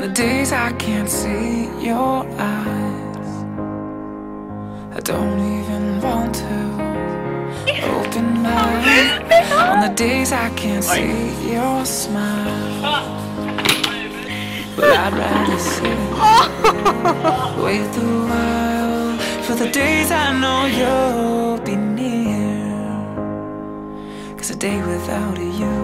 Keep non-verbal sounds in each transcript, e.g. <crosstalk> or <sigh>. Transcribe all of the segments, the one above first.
On the days I can't see your eyes, I don't even want to open my eyes. On the days I can't see your smile, but I'd rather sit, wait a while for the days I know you'll be near. Cause a day without you,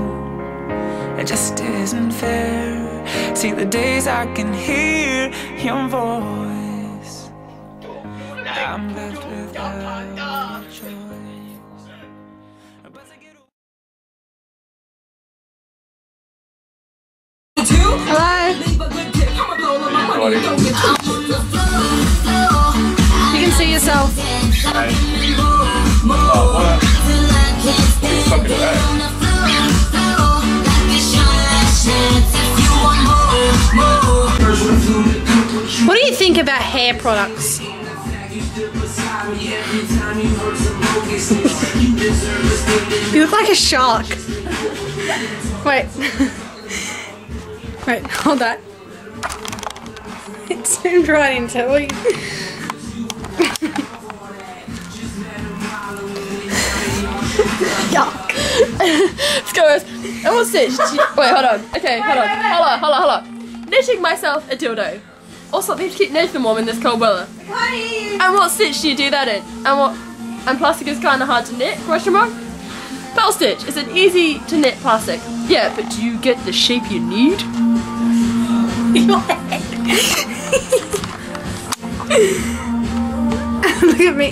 it just isn't fair. See the days I can hear your voice. I'm left without a choice. But You can see yourself. Oh, what hair products? you look like a shark. Wait. <laughs> Wait, hold that. It zoomed right into it. <laughs> Yuck. Let's go. I want stitch. Wait, hold on. Okay, hold on. Hold on, hold on, hold on. Knitting myself a dildo. Or something to keep Nathan warm in this cold weather. And what stitch do you do that in? And what? And plastic is kind of hard to knit? Question mark. Purl stitch is an easy to knit plastic. Yeah, but do you get the shape you need? <laughs> Look at me.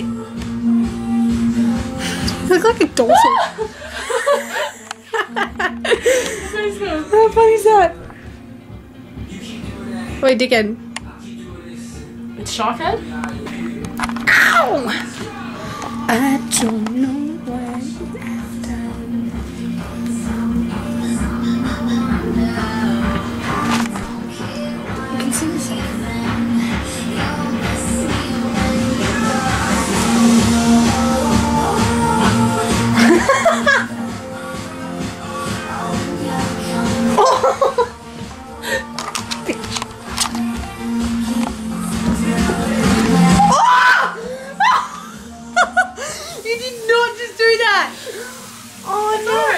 You look like a dolphin. <laughs> How funny is that? Wait, dickhead. It's shark head? Ow! I don't know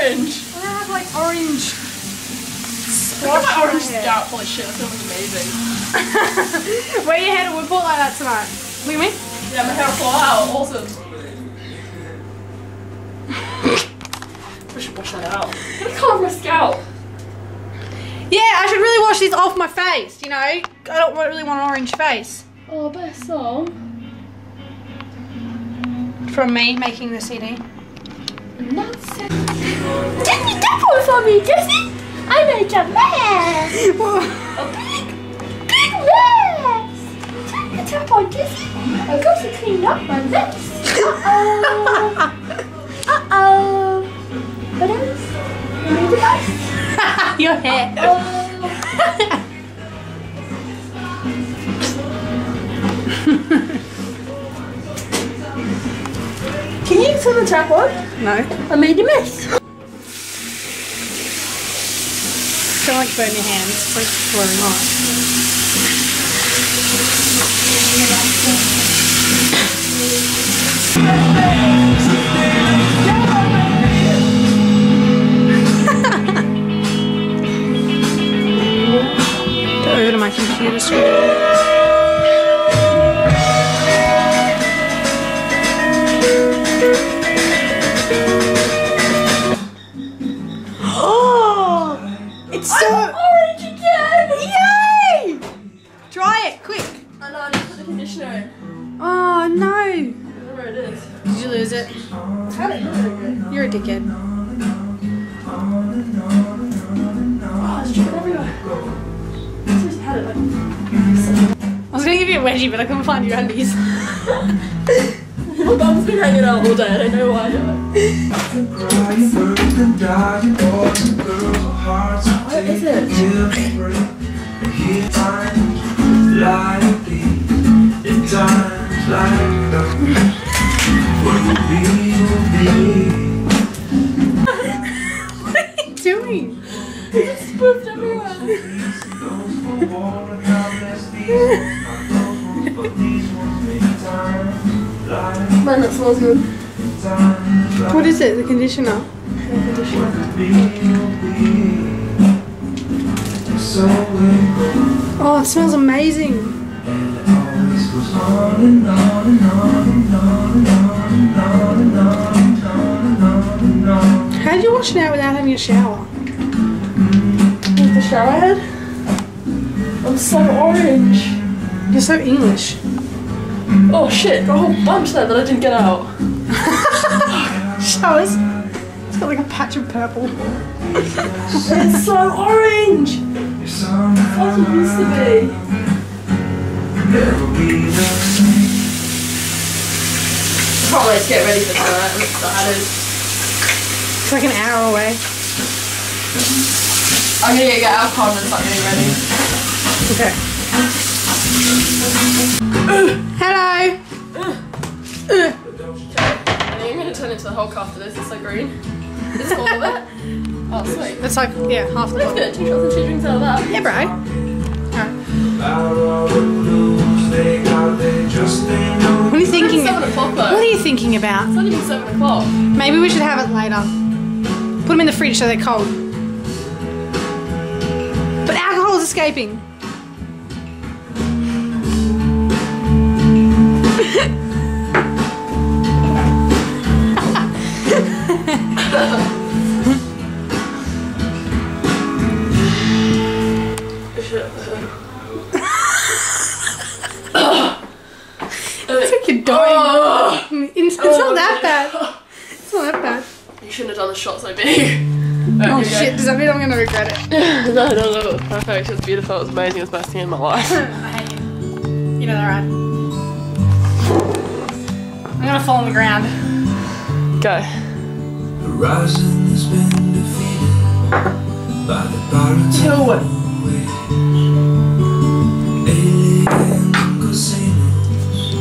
Orange. I have like orange. Look at my orange scalp. Holy shit, that looks amazing. <laughs> Wear your hair to Woodport like that tonight. Look at me. Yeah, my hair fall out. Awesome. I <laughs> should wash that out. Look at colour my scalp. Yeah, I should really wash this off my face, you know? I don't really want an orange face. Oh, but so. From me making the CD. Nonsense. Disney double for me, Disney. I made a mess. A big, big mess. Take the tap on Disney. I'm going to clean up my mess. Uh-oh. Uh-oh. What else? You made a mess. <laughs> Your hair. Oh. Can you turn the tap on? No. I made a mess. Don't like burn your hands. To my computer screen. So Orange again! Yay! Try it, quick. I know, I need to put the conditioner in. Oh no. I don't know where it is. Did you lose it? How did it go? You're a dickhead. Oh, it's dripping everywhere. I just had it like. I was gonna give you a wedgie, but I couldn't find your undies. <laughs> My bum's been hanging out all day. I don't know why. What is it? What are you doing? It's spoofed everywhere. Smells good. What is it? The conditioner. Oh, it smells amazing. How did you wash it out without having a shower? With the shower head. I'm so orange. You're so English. Oh shit, got a whole bunch there that I didn't get out. <laughs> Showers. It's got like a patch of purple. It's so orange! That's What it used to be. Can't wait to get ready for tonight. I'm excited. It's like an hour away. I'm gonna go get alcohol and start getting ready. Okay. Hello. I think I'm gonna turn into the Hulk after this. It's so green. Is this all of it? <laughs> Oh, sweet. That's like yeah, half the That's bottle. good. Two shots and two drinks out of that. Yeah, bro. What are you thinking? It's seven o'clock though. What are you thinking about? It's not even seven o'clock. Maybe we should have it later. Put them in the fridge so they're cold. But alcohol is escaping. It's like you're dying. It's, it's not that bad. It's not that bad. You shouldn't have done the shot so big. Oh shit, does that mean I'm gonna regret it? <laughs> no, no, no, it was perfect. It was beautiful. It was amazing. It was the best thing in my life. I hate you. You know that, right? I'm gonna fall on the ground. Go. Horizon has been defeated by the pirates Two. alien casinos.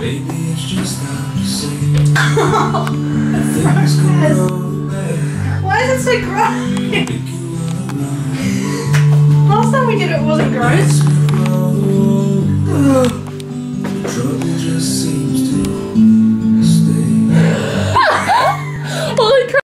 Maybe it's just time to say <laughs> things go bad. Why is it so gross? Last time we did it wasn't gross.